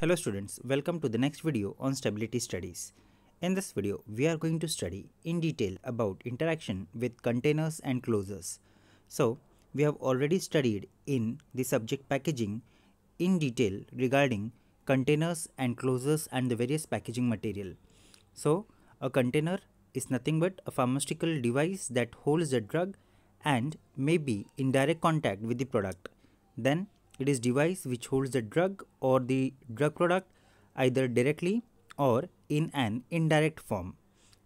Hello students, welcome to the next video on stability studies. In this video, we are going to study in detail about interaction with containers and closures. So, we have already studied in the subject packaging in detail regarding containers and closures and the various packaging material. So, a container is nothing but a pharmaceutical device that holds the drug and may be in direct contact with the product. Then it is device which holds the drug or the drug product either directly or in an indirect form.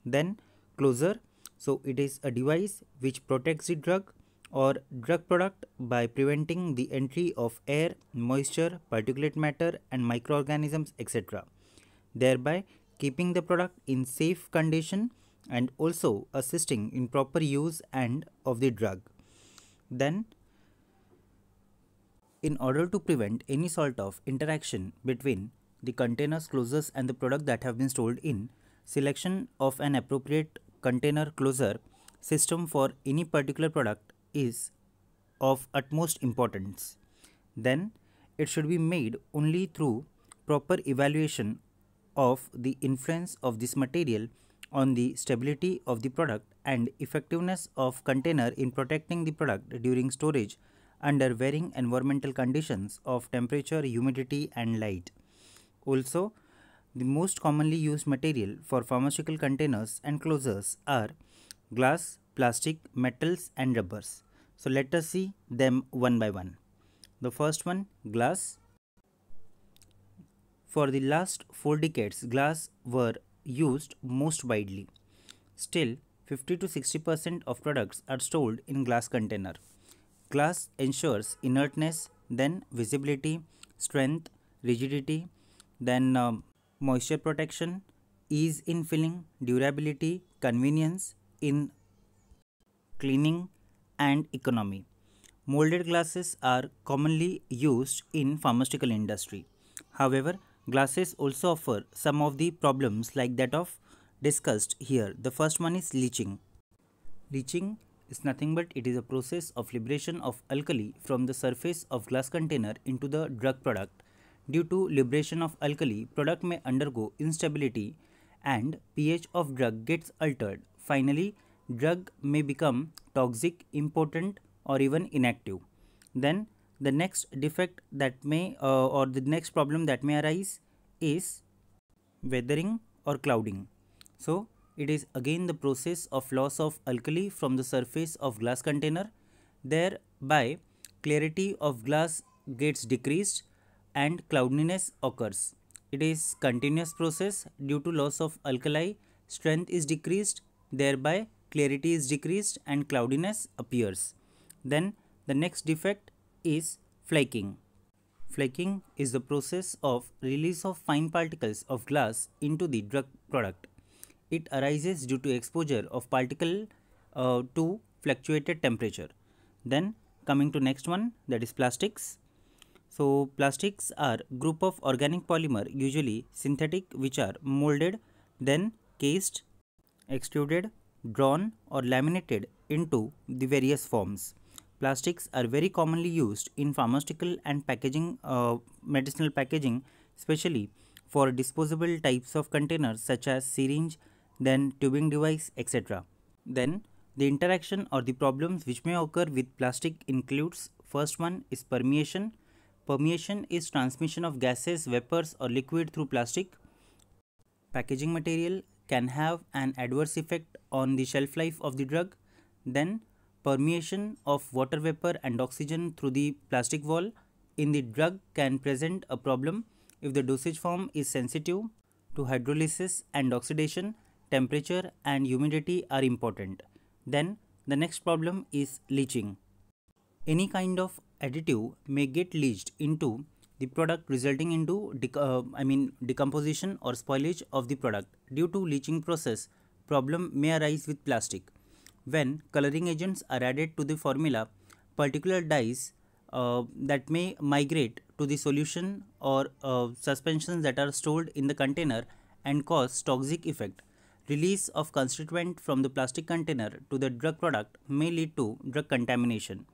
Then closure. So it is a device which protects the drug or drug product by preventing the entry of air, moisture, particulate matter and microorganisms etc. Thereby keeping the product in safe condition and also assisting in proper use and of the drug. Then in order to prevent any sort of interaction between the containers closures and the product that have been stored in, selection of an appropriate container closure system for any particular product is of utmost importance. Then it should be made only through proper evaluation of the influence of this material on the stability of the product and effectiveness of container in protecting the product during storage under varying environmental conditions of temperature, humidity and light. Also, the most commonly used material for pharmaceutical containers and closures are glass, plastic, metals and rubbers. So let us see them one by one. The first one glass. For the last 4 decades glass were used most widely. Still 50 to 60% of products are stored in glass container. Glass ensures inertness, then visibility, strength, rigidity, then uh, moisture protection, ease in filling, durability, convenience in cleaning and economy. Molded glasses are commonly used in pharmaceutical industry. However, glasses also offer some of the problems like that of discussed here. The first one is leaching. Leaching is nothing but it is a process of liberation of alkali from the surface of glass container into the drug product. Due to liberation of alkali, product may undergo instability and pH of drug gets altered. Finally, drug may become toxic, impotent or even inactive. Then the next defect that may uh, or the next problem that may arise is weathering or clouding. So, it is again the process of loss of alkali from the surface of glass container. Thereby, clarity of glass gets decreased and cloudiness occurs. It is continuous process due to loss of alkali, strength is decreased, thereby clarity is decreased and cloudiness appears. Then the next defect is flaking. Flaking is the process of release of fine particles of glass into the drug product it arises due to exposure of particle uh, to fluctuated temperature. Then coming to next one that is plastics. So plastics are group of organic polymer usually synthetic which are molded then cased, extruded, drawn or laminated into the various forms. Plastics are very commonly used in pharmaceutical and packaging uh, medicinal packaging especially for disposable types of containers such as syringe, then tubing device, etc. Then the interaction or the problems which may occur with plastic includes first one is permeation. Permeation is transmission of gases, vapors or liquid through plastic. Packaging material can have an adverse effect on the shelf life of the drug. Then permeation of water vapor and oxygen through the plastic wall in the drug can present a problem if the dosage form is sensitive to hydrolysis and oxidation temperature and humidity are important. Then the next problem is leaching. Any kind of additive may get leached into the product resulting into uh, I mean decomposition or spoilage of the product. Due to leaching process, problem may arise with plastic. When coloring agents are added to the formula, particular dyes uh, that may migrate to the solution or uh, suspensions that are stored in the container and cause toxic effect. Release of constituent from the plastic container to the drug product may lead to drug contamination.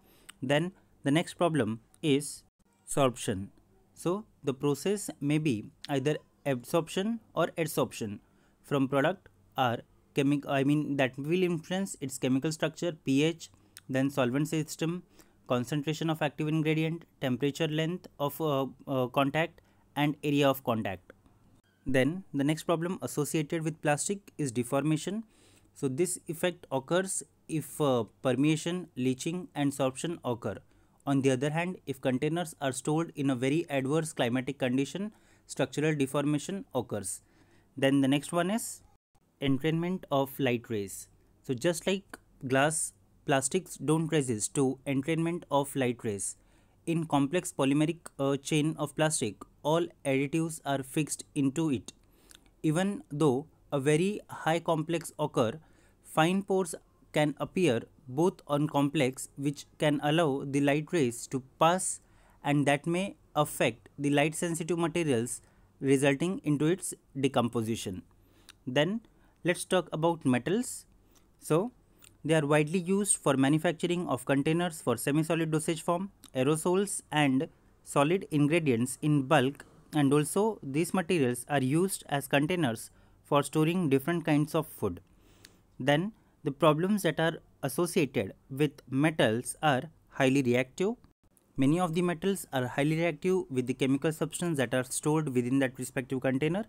Then the next problem is sorption. So the process may be either absorption or adsorption from product or chemical I mean that will influence its chemical structure, pH, then solvent system, concentration of active ingredient, temperature length of uh, uh, contact and area of contact. Then the next problem associated with plastic is deformation. So this effect occurs if uh, permeation, leaching and sorption occur. On the other hand, if containers are stored in a very adverse climatic condition, structural deformation occurs. Then the next one is entrainment of light rays. So just like glass, plastics don't resist to entrainment of light rays. In complex polymeric uh, chain of plastic, all additives are fixed into it. Even though a very high complex occur, fine pores can appear both on complex which can allow the light rays to pass and that may affect the light sensitive materials resulting into its decomposition. Then let's talk about metals. So they are widely used for manufacturing of containers for semi-solid dosage form, aerosols and solid ingredients in bulk and also these materials are used as containers for storing different kinds of food. Then the problems that are associated with metals are highly reactive. Many of the metals are highly reactive with the chemical substance that are stored within that respective container.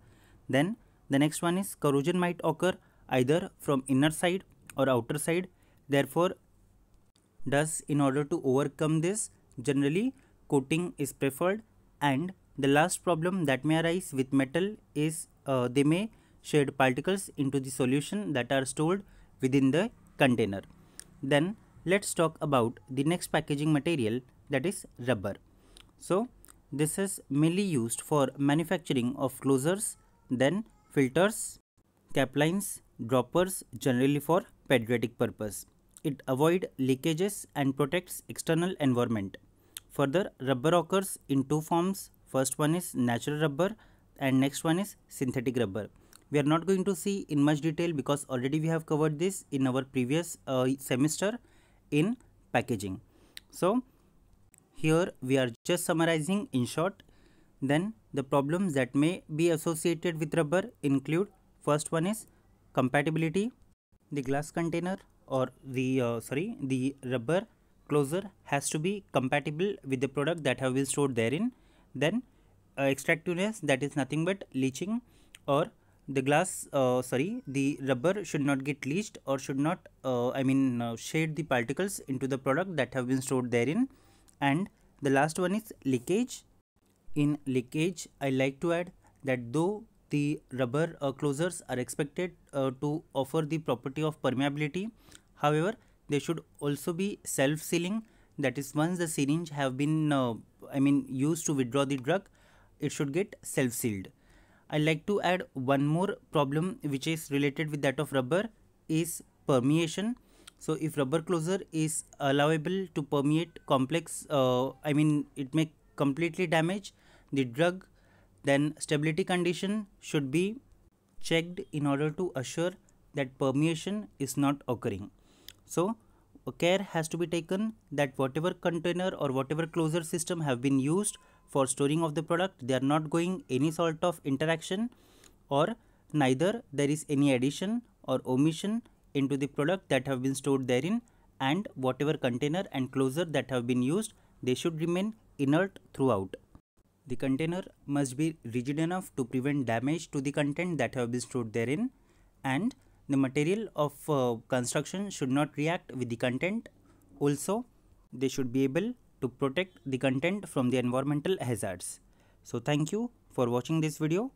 Then the next one is corrosion might occur either from inner side or outer side. Therefore, thus in order to overcome this generally coating is preferred and the last problem that may arise with metal is uh, they may shed particles into the solution that are stored within the container. Then let's talk about the next packaging material that is rubber. So this is mainly used for manufacturing of closures, then filters, cap lines, droppers generally for patriotic purpose. It avoid leakages and protects external environment. Further, rubber occurs in two forms. First one is natural rubber and next one is synthetic rubber. We are not going to see in much detail because already we have covered this in our previous uh, semester in packaging. So here we are just summarizing in short. Then the problems that may be associated with rubber include first one is compatibility the glass container or the uh, sorry the rubber closure has to be compatible with the product that have been stored therein. Then uh, extractiveness that is nothing but leaching or the glass uh, sorry the rubber should not get leached or should not uh, i mean uh, shed the particles into the product that have been stored therein. And the last one is leakage. In leakage i like to add that though the rubber uh, closures are expected uh, to offer the property of permeability however they should also be self sealing that is once the syringe have been uh, i mean used to withdraw the drug it should get self sealed I like to add one more problem which is related with that of rubber is permeation. So if rubber closure is allowable to permeate complex, uh, I mean it may completely damage the drug, then stability condition should be checked in order to assure that permeation is not occurring. So care has to be taken that whatever container or whatever closure system have been used for storing of the product they are not going any sort of interaction or neither there is any addition or omission into the product that have been stored therein and whatever container and closure that have been used they should remain inert throughout. The container must be rigid enough to prevent damage to the content that have been stored therein and the material of uh, construction should not react with the content. Also, they should be able to protect the content from the environmental hazards. So thank you for watching this video.